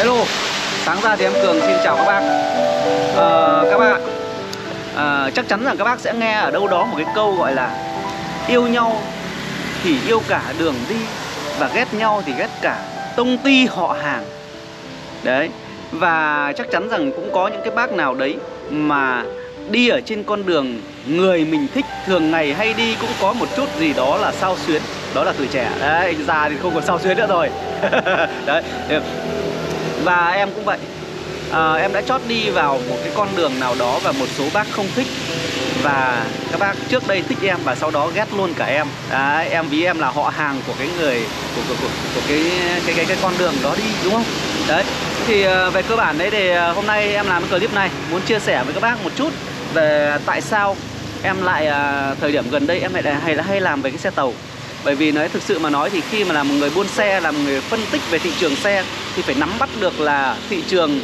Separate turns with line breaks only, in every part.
Hello, sáng ra thì em Cường xin chào các bác. À, Các bạn à, ờ, Chắc chắn rằng các bác sẽ nghe ở đâu đó một cái câu gọi là Yêu nhau thì yêu cả đường đi Và ghét nhau thì ghét cả tông ty họ hàng. Đấy Và chắc chắn rằng cũng có những cái bác nào đấy Mà đi ở trên con đường người mình thích thường ngày hay đi cũng có một chút gì đó là sao xuyến. Đó là tuổi trẻ. Đấy già thì không còn sao xuyến nữa rồi. Đấy và em cũng vậy. À, em đã chót đi vào một cái con đường nào đó và một số bác không thích. Và các bác trước đây thích em và sau đó ghét luôn cả em. Đấy em ví em là họ hàng của cái người của của, của, của cái, cái cái cái con đường đó đi đúng không? Đấy thì ờ, về cơ bản đấy thì ờ, hôm nay em làm cái clip này muốn chia sẻ với các bác một chút về tại sao em lại thời điểm gần đây em lại hay hay làm về cái xe tàu bởi vì nói thực sự mà nói thì khi mà là một người buôn xe, là một người phân tích về thị trường xe thì phải nắm bắt được là thị trường,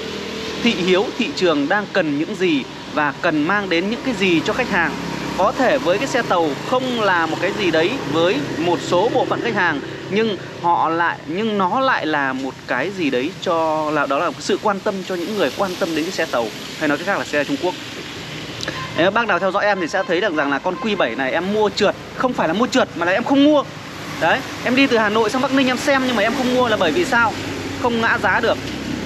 thị hiếu, thị trường đang cần những gì và cần mang đến những cái gì cho khách hàng. Có thể với cái xe tàu không là một cái gì đấy với một số bộ phận khách hàng, nhưng họ lại, nhưng nó lại là một cái gì đấy cho, là đó là sự quan tâm cho những người quan tâm đến cái xe tàu, hay nói cách khác là xe Trung Quốc nếu bác nào theo dõi em thì sẽ thấy được rằng là con Q7 này em mua trượt. Không phải là mua trượt mà là em không mua. Đấy, em đi từ Hà Nội sang Bắc Ninh em xem nhưng mà em không mua là bởi vì sao? Không ngã giá được.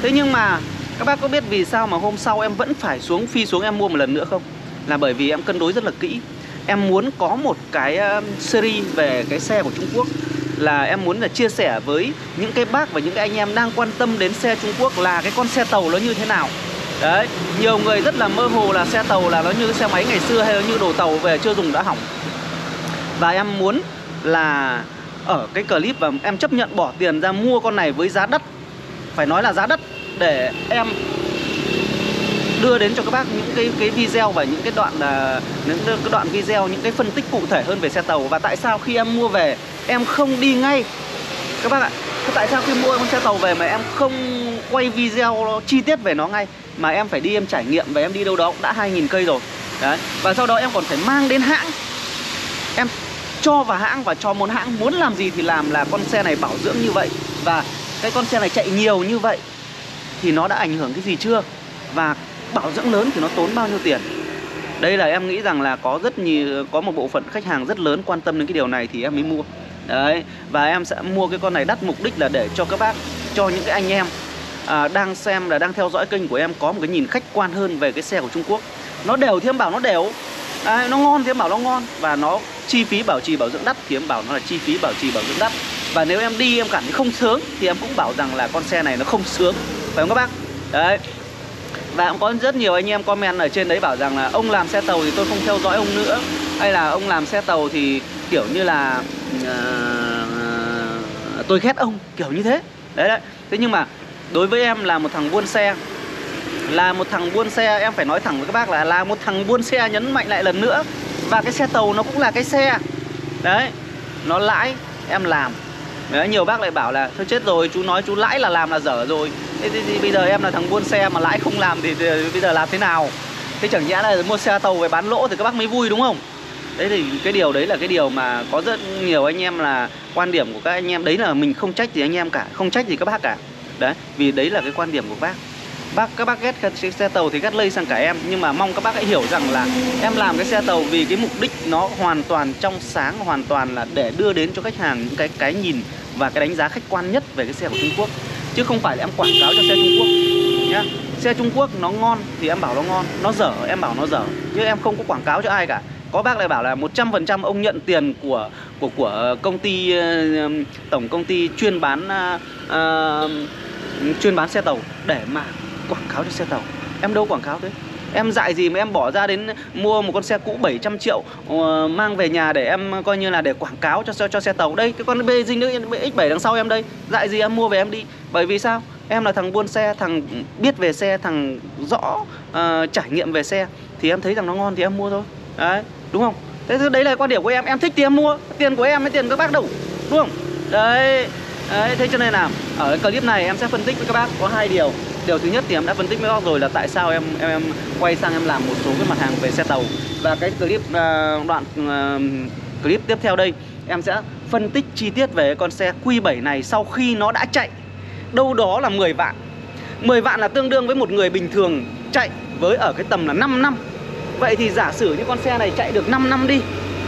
Thế nhưng mà các bác có biết vì sao mà hôm sau em vẫn phải xuống phi xuống em mua một lần nữa không? Là bởi vì em cân đối rất là kỹ. Em muốn có một cái um, series về cái xe của Trung Quốc. Là em muốn là chia sẻ với những cái bác và những cái anh em đang quan tâm đến xe Trung Quốc là cái con xe tàu nó như thế nào. Đấy, nhiều người rất là mơ hồ là xe tàu là nó như xe máy ngày xưa hay là như đồ tàu về chưa dùng đã hỏng. Và em muốn là ở cái clip và em chấp nhận bỏ tiền ra mua con này với giá đắt Phải nói là giá đắt để em đưa đến cho các bác những cái cái video và những cái đoạn là những cái đoạn video những cái phân tích cụ thể hơn về xe tàu. Và tại sao khi em mua về em không đi ngay? Các bác ạ tại sao khi mua con xe tàu về mà em không quay video chi tiết về nó ngay, mà em phải đi em trải nghiệm và em đi đâu đó cũng đã 2.000 cây rồi. Đấy, và sau đó em còn phải mang đến hãng. Em cho vào hãng và cho một hãng, muốn làm gì thì làm là con xe này bảo dưỡng như vậy. Và cái con xe này chạy nhiều như vậy thì nó đã ảnh hưởng cái gì chưa? Và bảo dưỡng lớn thì nó tốn bao nhiêu tiền? Đây là em nghĩ rằng là có rất nhiều, có một bộ phận khách hàng rất lớn quan tâm đến cái điều này thì em mới mua. Đấy, và em sẽ mua cái con này đắt mục đích là để cho các bác, cho những cái anh em à, đang xem là đang theo dõi kênh của em có một cái nhìn khách quan hơn về cái xe của Trung Quốc. Nó đều thì em bảo nó đều. À, nó ngon thì em bảo nó ngon. Và nó chi phí bảo trì bảo dưỡng đắt thì em bảo nó là chi phí bảo trì bảo dưỡng đắt. Và nếu em đi em cảm thấy không sướng thì em cũng bảo rằng là con xe này nó không sướng. Phải không các bác? Đấy. Và cũng có rất nhiều anh em comment ở trên đấy bảo rằng là ông làm xe tàu thì tôi không theo dõi ông nữa. Hay là ông làm xe tàu thì kiểu như là uh, tôi ghét ông kiểu như thế. Đấy đấy. Thế nhưng mà đối với em là một thằng buôn xe. Là một thằng buôn xe em phải nói thẳng với các bác là là một thằng buôn xe nhấn mạnh lại lần nữa. Và cái xe tàu nó cũng là cái xe. Đấy nó lãi em làm. Đấy, nhiều bác lại bảo là thôi chết rồi chú nói chú lãi là làm là dở rồi. Thế thì, thì bây giờ em là thằng buôn xe mà lãi không làm thì, thì bây giờ làm thế nào? Thế chẳng nhẽ là mua xe tàu về bán lỗ thì các bác mới vui đúng không? Đấy thì cái điều đấy là cái điều mà có rất nhiều anh em là quan điểm của các anh em. Đấy là mình không trách gì anh em cả không trách gì các bác cả đấy vì đấy là cái quan điểm của bác. Bác các bác ghét cái xe tàu thì ghét lây sang cả em nhưng mà mong các bác hãy hiểu rằng là em làm cái xe tàu vì cái mục đích nó hoàn toàn trong sáng hoàn toàn là để đưa đến cho khách hàng những cái cái nhìn và cái đánh giá khách quan nhất về cái xe của Trung Quốc. Chứ không phải là em quảng cáo cho xe Trung Quốc nhá. Xe Trung Quốc nó ngon thì em bảo nó ngon nó dở em bảo nó dở. Chứ em không có quảng cáo cho ai cả. Có bác lại bảo là 100% ông nhận tiền của của của công ty ờ, tổng công ty chuyên bán uh, uh, chuyên bán xe tàu để mà quảng cáo cho xe tàu. Em đâu quảng cáo thế? Em dạy gì mà em bỏ ra đến mua một con xe cũ 700 triệu uh, Mang về nhà để em coi như là để quảng cáo cho, cho, cho xe tàu. Đây cái con B dinh nữ X7 đằng sau em đây. Dạy gì em mua về em đi. Bởi vì sao? Em là thằng buôn xe, thằng biết về xe, thằng rõ uh, trải nghiệm về xe Thì em thấy rằng nó ngon thì em mua thôi. Đấy, đúng không? Thế đấy là quan điểm của em, em thích thì em mua. Tiền của em với tiền các bác đủ, đúng không? Đấy, đấy thế cho nên là ở cái clip này em sẽ phân tích với các bác có hai điều. Điều thứ nhất thì em đã phân tích với bác rồi là tại sao em em, em quay sang em làm một số cái mặt hàng về xe tàu. Và cái clip uh, đoạn uh, clip tiếp theo đây em sẽ phân tích chi tiết về con xe Q7 này sau khi nó đã chạy. Đâu đó là 10 vạn. 10 vạn là tương đương với một người bình thường chạy với ở cái tầm là 5 năm. Vậy thì giả sử như con xe này chạy được 5 năm đi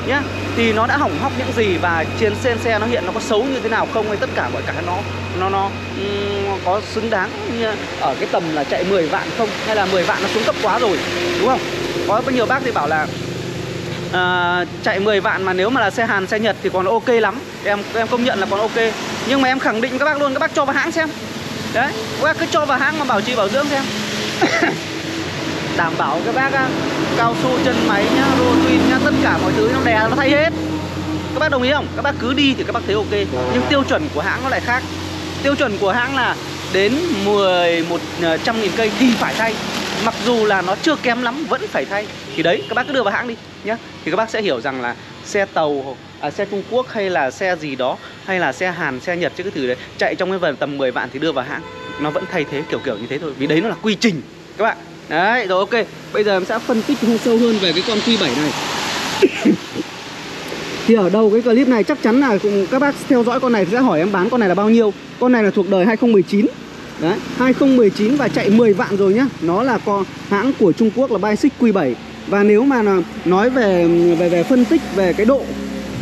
nhé thì nó đã hỏng hóc những gì và trên trên xe nó hiện nó có xấu như thế nào không hay tất cả mọi cái nó nó nó um, có xứng đáng như ở cái tầm là chạy 10 vạn không? Hay là 10 vạn nó xuống cấp quá rồi đúng không? Có nhiều bác thì bảo là à, chạy 10 vạn mà nếu mà là xe Hàn xe Nhật thì còn ok lắm. Em em công nhận là còn ok. Nhưng mà em khẳng định các bác luôn các bác cho vào hãng xem. Đấy các bác cứ cho vào hãng mà bảo trì bảo dưỡng xem. đảm bảo các bác á, cao su chân máy nhá rô twin nhá tất cả mọi thứ nó đè nó thay hết. Các bác đồng ý không? Các bác cứ đi thì các bác thấy ok. Nhưng tiêu chuẩn của hãng nó lại khác. Tiêu chuẩn của hãng là đến 10 một ờ, trăm nghìn cây thì phải thay. Mặc dù là nó chưa kém lắm vẫn phải thay. Thì đấy các bác cứ đưa vào hãng đi nhá. Thì các bác sẽ hiểu rằng là xe tàu à, xe Trung Quốc hay là xe gì đó hay là xe Hàn xe Nhật chứ cái thứ đấy chạy trong cái vần tầm 10 vạn thì đưa vào hãng. Nó vẫn thay thế kiểu kiểu như thế thôi. Vì đấy nó là quy trình. Các bạn Đấy rồi ok. Bây giờ em sẽ phân tích sâu hơn về cái con Q7 này. Thì ở đâu cái clip này chắc chắn là các bác theo dõi con này sẽ hỏi em bán con này là bao nhiêu. Con này là thuộc đời 2019 Đấy 2019 và chạy 10 vạn rồi nhá. Nó là con hãng của Trung Quốc là Basic Q7 Và nếu mà nói về về về phân tích về cái độ uh,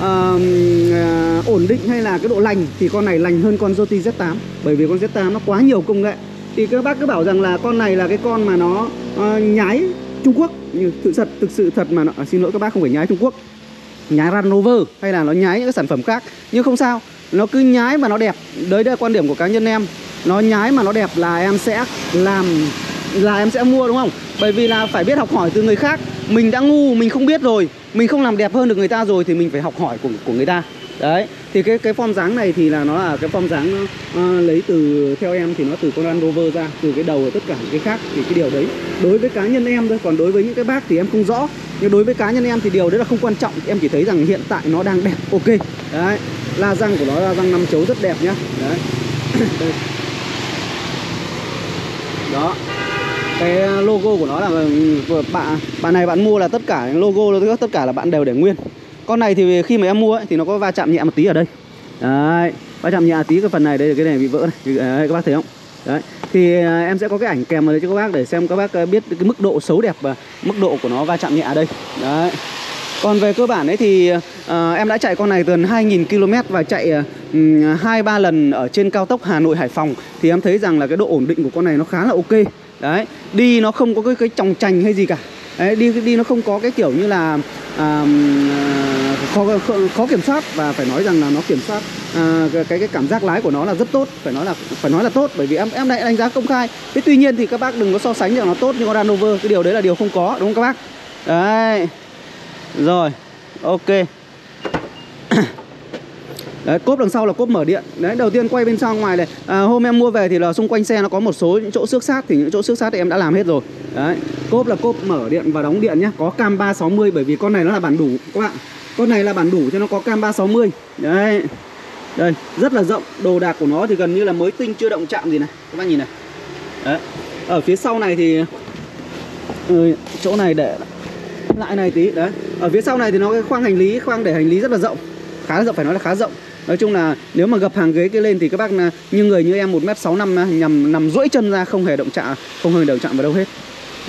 uh, ổn định hay là cái độ lành Thì con này lành hơn con Yoti Z8 Bởi vì con Z8 nó quá nhiều công nghệ thì các bác cứ bảo rằng là con này là cái con mà nó uh, nhái Trung Quốc. Nhưng thực sự thực sự thật mà nó à, xin lỗi các bác không phải nhái Trung Quốc. Nhái Land Rover hay là nó nhái những cái sản phẩm khác. Nhưng không sao nó cứ nhái mà nó đẹp. Đấy là quan điểm của cá nhân em. Nó nhái mà nó đẹp là em sẽ làm là em sẽ mua đúng không? Bởi vì là phải biết học hỏi từ người khác. Mình đã ngu mình không biết rồi. Mình không làm đẹp hơn được người ta rồi thì mình phải học hỏi của của người ta đấy thì cái cái form dáng này thì là nó là cái form dáng uh, lấy từ theo em thì nó từ con Land Rover ra từ cái đầu và tất cả những cái khác thì cái điều đấy. Đối với cá nhân em thôi còn đối với những cái bác thì em không rõ. Nhưng đối với cá nhân em thì điều đấy là không quan trọng. Em chỉ thấy rằng hiện tại nó đang đẹp ok. Đấy la răng của nó là răng năm chấu rất đẹp nhá. Đấy. Đó. Cái logo của nó là ừ, bạn bạn này bạn mua là tất cả logo tất cả là bạn đều để nguyên con này thì khi mà em mua ấy, thì nó có va chạm nhẹ một tí ở đây. Đấy va chạm nhẹ tí cái phần này đây cái này bị vỡ này. Đấy, các bác thấy không? Đấy thì à, em sẽ có cái ảnh kèm vào đây cho các bác để xem các bác à, biết cái mức độ xấu đẹp và mức độ của nó va chạm nhẹ ở đây. Đấy. Còn về cơ bản ấy thì uh, em đã chạy con này gần 2.000 km và chạy hai uh, ba lần ở trên cao tốc Hà Nội Hải Phòng thì em thấy rằng là cái độ ổn định của con này nó khá là ok. Đấy, đi nó không có cái cái tròng trành hay gì cả. Đấy, đi đi nó không có cái kiểu như là à, khó, khó khó kiểm soát và phải nói rằng là nó kiểm soát à, cái cái cảm giác lái của nó là rất tốt phải nói là phải nói là tốt bởi vì em em lại đánh giá công khai. Thế tuy nhiên thì các bác đừng có so sánh rằng nó tốt như con Land Rover cái điều đấy là điều không có đúng không các bác? Đấy. Rồi ok. Đấy, cốp đằng sau là cốp mở điện. Đấy, đầu tiên quay bên trong ngoài này. À, Hôm em mua về thì là xung quanh xe nó có một số những chỗ xước sát Thì những chỗ xước sát thì em đã làm hết rồi. Đấy, cốp là cốp mở điện và đóng điện nhé Có cam 360 bởi vì con này nó là bản đủ các bạn. Con này là bản đủ cho nó có cam 360 Đấy. Đây, rất là rộng. Đồ đạc của nó thì gần như là mới tinh chưa động chạm gì này. Các bác nhìn này. Đấy, ở phía sau này thì ừ, Chỗ này để lại này tí. Đấy, ở phía sau này thì nó cái khoang hành lý Khoang để hành lý rất là rộng. Khá là rộng, phải nói là khá rộng. Nói chung là nếu mà gập hàng ghế kia lên thì các bác à, như người như em một m sáu năm à, nhằm nằm duỗi chân ra không hề động chạm không hề động chạm vào đâu hết.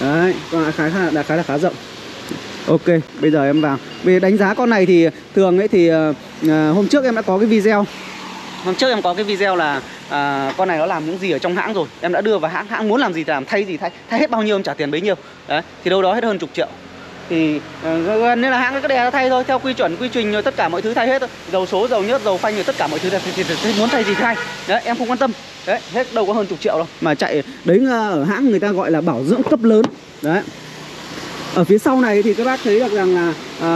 Đấy, còn khá khá là khá là khá rộng. Ok, bây giờ em vào. Về đánh giá con này thì thường ấy thì uh, hôm trước em đã có cái video. Hôm trước em có cái video là uh, con này nó làm những gì ở trong hãng rồi. Em đã đưa vào hãng, hãng muốn làm gì thì làm, thay gì thay Thay hết bao nhiêu em trả tiền bấy nhiêu. Đấy, thì đâu đó hết hơn chục triệu. Thì uh, gần như là hãng cái đè thay thôi theo quy chuẩn quy trình rồi tất cả mọi thứ thay hết thôi. Dầu số dầu nhớt dầu phanh rồi tất cả mọi thứ thì, thì, thì, thì muốn thay gì thay. Đấy em không quan tâm. Đấy hết đâu có hơn chục triệu đâu. Mà chạy đấy ở hãng người ta gọi là bảo dưỡng cấp lớn. Đấy ở phía sau này thì các bác thấy được rằng là à,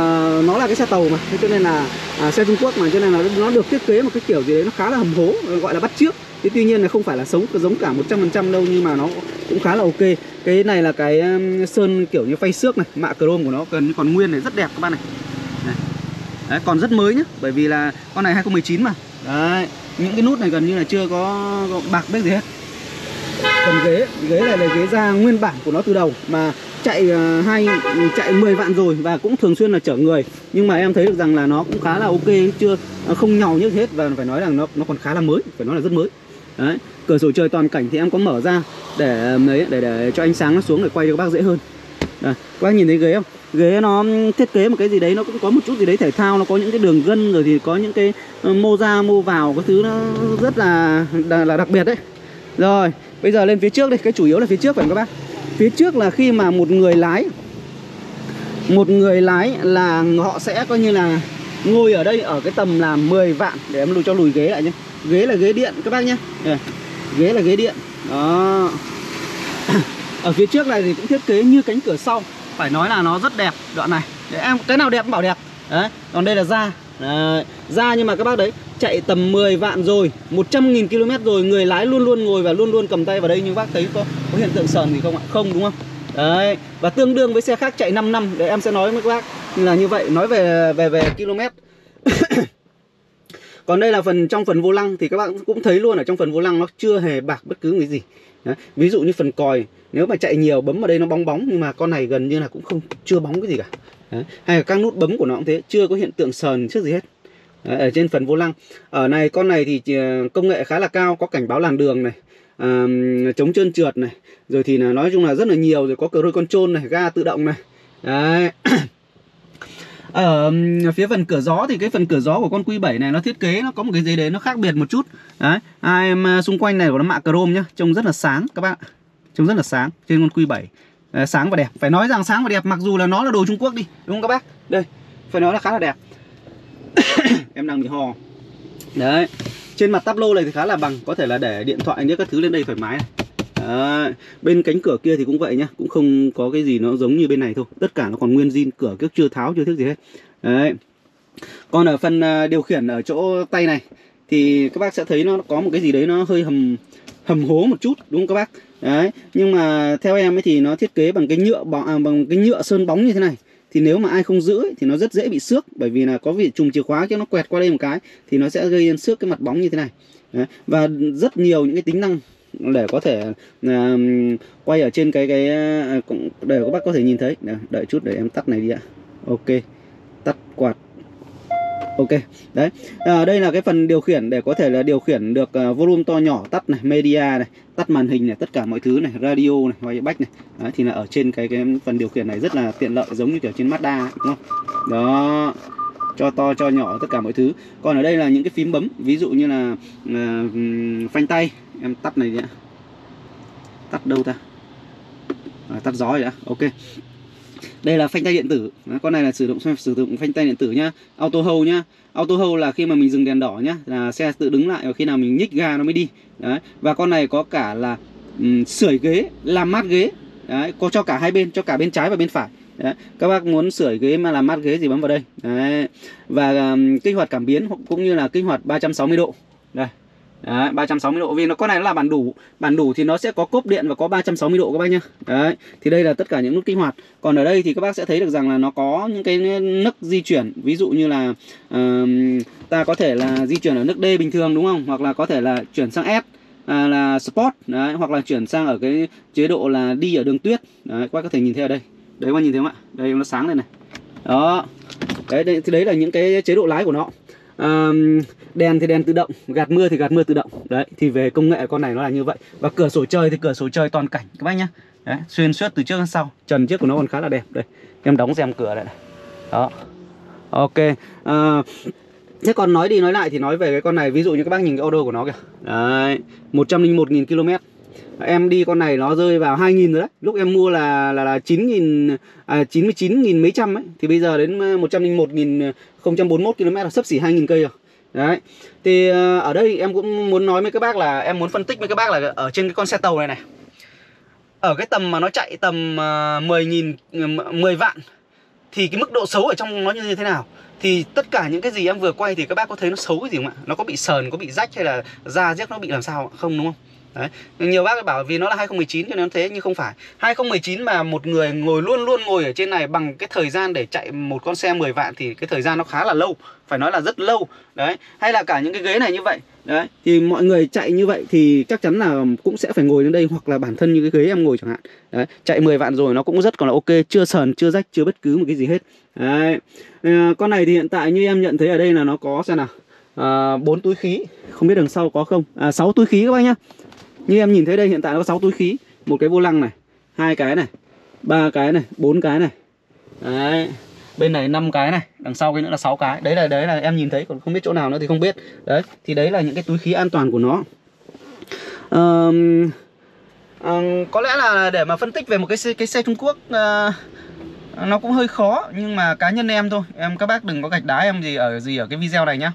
nó là cái xe tàu mà thế cho nên là à, xe Trung Quốc mà cho nên là nó được thiết kế một cái kiểu gì đấy nó khá là hầm hố gọi là bắt trước thế tuy nhiên là không phải là sống giống cả 100% đâu nhưng mà nó cũng khá là ok. Cái này là cái sơn kiểu như phay xước này mạ chrome của nó gần còn nguyên này rất đẹp các bạn này. Đấy. Đấy, còn rất mới nhá bởi vì là con này 2019 mà. Đấy, những cái nút này gần như là chưa có, bạc biết gì hết phần ghế. Ghế này là ghế da nguyên bản của nó từ đầu mà chạy uh, hai chạy 10 vạn rồi và cũng thường xuyên là chở người. Nhưng mà em thấy được rằng là nó cũng khá là ok chưa ờ, không nhàu như hết và phải nói rằng nó nó còn khá là mới phải nói là rất mới. Đấy cửa sổ trời toàn cảnh thì em có mở ra để lấy để để cho ánh sáng nó xuống để quay cho các bác dễ hơn. Đây, các bác nhìn thấy ghế không? Ghế nó thiết kế một cái gì đấy nó cũng có một chút gì đấy thể thao nó có những cái đường gân rồi thì có những cái ờ, mô ra mô vào cái thứ nó rất là là, là đặc biệt đấy. Rồi bây giờ lên phía trước đi, cái chủ yếu là phía trước phải không các bác? Phía trước là khi mà một người lái, một người lái là họ sẽ coi như là ngồi ở đây ở cái tầm là 10 vạn để em lùi cho lùi ghế lại nhé. Ghế là ghế điện các bác nhé. Ghế là ghế điện. Đó. Ở phía trước này thì cũng thiết kế như cánh cửa sau. Phải nói là nó rất đẹp, đoạn này. Để em, cái nào đẹp cũng bảo đẹp. Đấy, còn đây là da. Đấy. da nhưng mà các bác đấy chạy tầm 10 vạn rồi 100.000 km rồi người lái luôn luôn ngồi và luôn luôn cầm tay vào đây. Nhưng bác thấy có, có hiện tượng sờn gì không ạ? Không đúng không? Đấy và tương đương với xe khác chạy 5 năm. Để em sẽ nói với các bác là như vậy. Nói về về về km còn đây là phần trong phần vô lăng. Thì các bạn cũng thấy luôn ở trong phần vô lăng nó chưa hề bạc bất cứ cái gì. Đấy. ví dụ như phần còi nếu mà chạy nhiều bấm vào đây nó bóng bóng. Nhưng mà con này gần như là cũng không chưa bóng cái gì cả. Đấy. hay là các nút bấm của nó cũng thế chưa có hiện tượng sờn trước gì hết. Đấy, ở trên phần vô lăng. Ở này con này thì ờ, công nghệ khá là cao có cảnh báo làn đường này à, chống trơn trượt này. Rồi thì là nói chung là rất là nhiều rồi có cruise control này ga tự động này. Đấy. ở phía phần cửa gió thì cái phần cửa gió của con Q7 này nó thiết kế nó có một cái gì đấy nó khác biệt một chút. Đấy ai em xung quanh này của nó mạ chrome nhá trông rất là sáng các bạn trông rất là sáng trên con Q7 à, sáng và đẹp. Phải nói rằng sáng và đẹp mặc dù là nó là đồ Trung Quốc đi đúng không các bác? Đây phải nói là khá là đẹp. em đang bị ho. Đấy. Trên mặt tắp lô này thì khá là bằng, có thể là để điện thoại nhớ các thứ lên đây thoải mái. Này Đấy. bên cánh cửa kia thì cũng vậy nhá, cũng không có cái gì nó giống như bên này thôi. Tất cả nó còn nguyên zin, cửa cứ chưa tháo, chưa thức gì hết. Đấy. Còn ở phần à, điều khiển ở chỗ tay này, thì các bác sẽ thấy nó có một cái gì đấy nó hơi hầm hầm hố một chút, đúng không các bác? Đấy. Nhưng mà theo em ấy thì nó thiết kế bằng cái nhựa à, bằng cái nhựa sơn bóng như thế này thì nếu mà ai không giữ ấy, thì nó rất dễ bị xước. Bởi vì là có vị trùng chìa khóa cho nó quẹt qua đây một cái thì nó sẽ gây nên xước cái mặt bóng như thế này. Đấy. và rất nhiều những cái tính năng để có thể uh, quay ở trên cái cái uh, để các bác có thể nhìn thấy. Đợi chút để em tắt này đi ạ. Ok. Tắt quạt ok đấy. À, đây là cái phần điều khiển để có thể là điều khiển được uh, volume to nhỏ tắt này media này tắt màn hình này tất cả mọi thứ này radio này hoặc bách này. Đấy, thì là ở trên cái cái phần điều khiển này rất là tiện lợi giống như kiểu trên Mazda đúng không? Đó cho to cho nhỏ tất cả mọi thứ. Còn ở đây là những cái phím bấm ví dụ như là uh, phanh tay. Em tắt này nhé, tắt đâu ta? À, tắt gió rồi đã ok đây là phanh tay điện tử. Con này là sử dụng sử dụng phanh tay điện tử nhá. Auto hold nhá. Auto hold là khi mà mình dừng đèn đỏ nhá là xe tự đứng lại và khi nào mình nhích ga nó mới đi. Đấy và con này có cả là um, sưởi ghế làm mát ghế. Đấy có cho cả hai bên cho cả bên trái và bên phải. Đấy. Các bác muốn sửa ghế mà làm mát ghế gì bấm vào đây. Đấy. Và um, kích hoạt cảm biến cũng như là kích hoạt 360 độ. Đây. Đấy, 360 độ. Vì nó con này nó là bản đủ bản đủ thì nó sẽ có cốp điện và có 360 độ các bác nhá. Đấy thì đây là tất cả những nút kích hoạt. Còn ở đây thì các bác sẽ thấy được rằng là nó có những cái nấc di chuyển. Ví dụ như là uh, ta có thể là di chuyển ở nấc D bình thường đúng không? Hoặc là có thể là chuyển sang S à, là Sport. Đấy hoặc là chuyển sang ở cái chế độ là đi ở đường tuyết. Đấy các bác có thể nhìn thấy ở đây. Đấy các bác nhìn thấy không ạ? Đây nó sáng lên này. Đó. Đấy đấy thì đấy là những cái chế độ lái của nó à, đèn thì đèn tự động gạt mưa thì gạt mưa tự động. Đấy thì về công nghệ con này nó là như vậy. Và cửa sổ trời thì cửa sổ trời toàn cảnh các bác nhá. Đấy xuyên suốt từ trước đến sau. Trần trước của nó còn khá là đẹp. Đây em đóng rèm cửa lại này. Đó. Ok à, thế còn nói đi nói lại thì nói về cái con này. Ví dụ như các bác nhìn cái auto của nó kìa. Đấy 101.000 km em đi con này nó rơi vào 2.000 rồi đấy. Lúc em mua là là, là 9.000 à, 99.000 mấy trăm ấy. Thì bây giờ đến ờ, 101.041 km là sấp xỉ 2.000 cây rồi. Đấy. Thì ờ, ở đây em cũng muốn nói với các bác là em muốn phân tích với các bác là ở trên cái con xe tàu này này. Ở cái tầm mà nó chạy tầm ờ, 10.000 10 vạn thì cái mức độ xấu ở trong nó như thế nào? Thì tất cả những cái gì em vừa quay thì các bác có thấy nó xấu cái gì không ạ? Nó có bị sờn có bị rách hay là da rét nó bị làm sao không đúng không? Đấy. Nhiều bác bảo vì nó là 2019 cho nên thế nhưng không phải. 2019 mà một người ngồi luôn luôn ngồi ở trên này bằng cái thời gian để chạy một con xe 10 vạn thì cái thời gian nó khá là lâu. Phải nói là rất lâu. Đấy. Hay là cả những cái ghế này như vậy. Đấy. Thì mọi người chạy như vậy thì chắc chắn là cũng sẽ phải ngồi lên đây Hoặc là bản thân như cái ghế em ngồi chẳng hạn. Đấy. Chạy 10 vạn rồi nó cũng rất còn là ok Chưa sờn, chưa rách, chưa bất cứ một cái gì hết. Đấy. À, Con này thì hiện tại như em nhận thấy ở đây là nó có xem nào. Ờ, à, 4 túi khí. Không biết đằng sau có không? À, 6 túi khí các bác nhá như em nhìn thấy đây hiện tại nó có 6 túi khí. Một cái vô lăng này hai cái này ba cái này bốn cái này. Đấy bên này 5 cái này đằng sau cái nữa là 6 cái. Đấy là đấy là em nhìn thấy còn không biết chỗ nào nữa thì không biết. Đấy thì đấy là những cái túi khí an toàn của nó. Um, um, có lẽ là để mà phân tích về một cái xe, cái xe Trung Quốc uh, nó cũng hơi khó nhưng mà cá nhân em thôi. Em các bác đừng có gạch đá em gì ở gì ở cái video này nhá.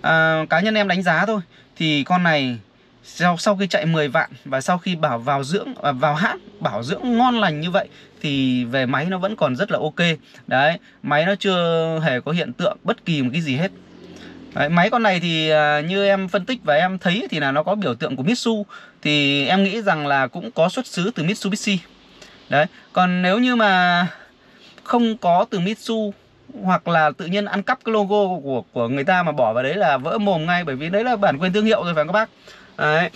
À, cá nhân em đánh giá thôi. Thì con này sau sau khi chạy 10 vạn và sau khi bảo vào dưỡng và vào hãng bảo dưỡng ngon lành như vậy thì về máy nó vẫn còn rất là ok. Đấy máy nó chưa hề có hiện tượng bất kỳ một cái gì hết. Đấy, máy con này thì à, như em phân tích và em thấy thì là nó có biểu tượng của Mitsu. Thì em nghĩ rằng là cũng có xuất xứ từ Mitsubishi. Đấy còn nếu như mà không có từ Mitsu hoặc là tự nhiên ăn cắp cái logo của của người ta mà bỏ vào đấy là vỡ mồm ngay bởi vì đấy là bản quyền thương hiệu rồi phải không các bác? Đấy.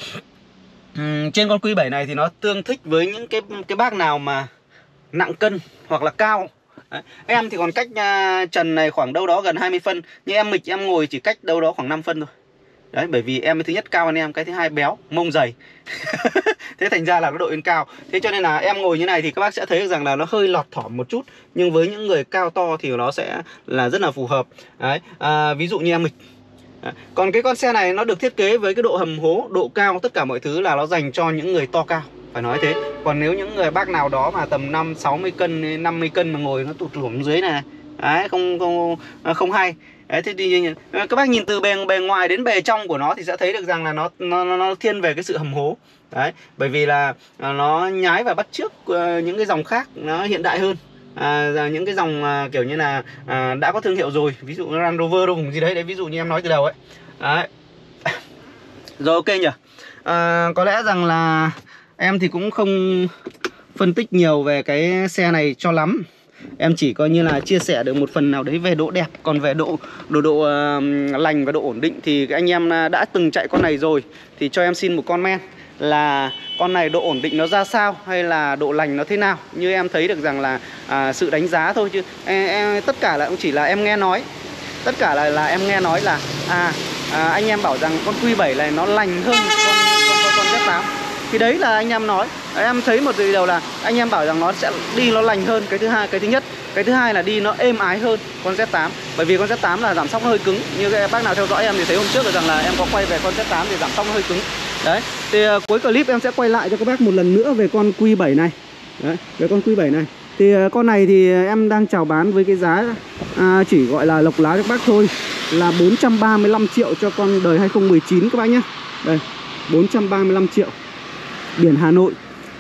Uhm, trên con Q7 này thì nó tương thích với những cái cái bác nào mà nặng cân hoặc là cao. Đấy. Em thì còn cách uh, trần này khoảng đâu đó gần 20 phân Nhưng em mịch em ngồi chỉ cách đâu đó khoảng 5 phân thôi. Đấy bởi vì em thứ nhất cao hơn em Cái thứ hai béo, mông dày. Thế thành ra là nó độ yên cao. Thế cho nên là em ngồi như này thì các bác sẽ thấy được rằng là nó hơi lọt thỏm một chút Nhưng với những người cao to thì nó sẽ là rất là phù hợp. Đấy à, Ví dụ như em mịch. Còn cái con xe này nó được thiết kế với cái độ hầm hố, độ cao, tất cả mọi thứ là nó dành cho những người to cao phải nói thế. Còn nếu những người bác nào đó mà tầm năm 60 cân 50 cân mà ngồi nó tụt lủm dưới này đấy không không à, không hay. Đấy thế thì à, các bác nhìn từ bề bề ngoài đến bề trong của nó thì sẽ thấy được rằng là nó nó nó thiên về cái sự hầm hố. Đấy bởi vì là à, nó nhái và bắt chước những cái dòng khác nó hiện đại hơn à, những cái dòng à, kiểu như là à, đã có thương hiệu rồi ví dụ Land Rover đâu vùng gì đấy đấy ví dụ như em nói từ đầu ấy. Đấy. Rồi ok nhỉ? À, có lẽ rằng là Em thì cũng không phân tích nhiều về cái xe này cho lắm. Em chỉ coi như là chia sẻ được một phần nào đấy về độ đẹp Còn về độ độ độ uh, lành và độ ổn định Thì anh em à, đã từng chạy con này rồi Thì cho em xin một comment là con này độ ổn định nó ra sao hay là độ lành nó thế nào? Như em thấy được rằng là à, sự đánh giá thôi chứ. Em, em, tất cả là cũng chỉ là em nghe nói. Tất cả là là em nghe nói là à, à anh em bảo rằng con Q7 này nó lành hơn con con con, con Z8 thì đấy là anh em nói. Em thấy một điều là anh em bảo rằng nó sẽ đi nó lành hơn. Cái thứ hai cái thứ nhất cái thứ hai là đi nó êm ái hơn con Z8 bởi vì con Z8 là giảm sóc hơi cứng. Như các bác nào theo dõi em thì thấy hôm trước là rằng là em có quay về con Z8 thì giảm sóc hơi cứng đấy thì uh, cuối clip em sẽ quay lại cho các bác một lần nữa về con Q7 này. Đấy về con Q7 này. Thì uh, con này thì ờ, em đang chào bán với cái giá uh, chỉ gọi là lộc lá cho các bác thôi là 435 triệu cho con đời 2019 các bác nhé đây 435 triệu. Biển Hà Nội.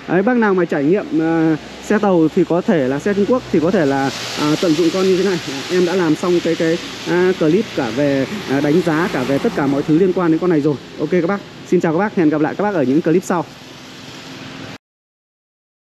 Đấy, bác nào mà trải nghiệm uh, xe tàu thì có thể là xe Trung Quốc thì có thể là à, tận dụng con như thế này. Em đã làm xong cái cái à, clip cả về à, đánh giá cả về tất cả mọi thứ liên quan đến con này rồi. Ok các bác xin chào các bác hẹn gặp lại các bác ở những clip sau.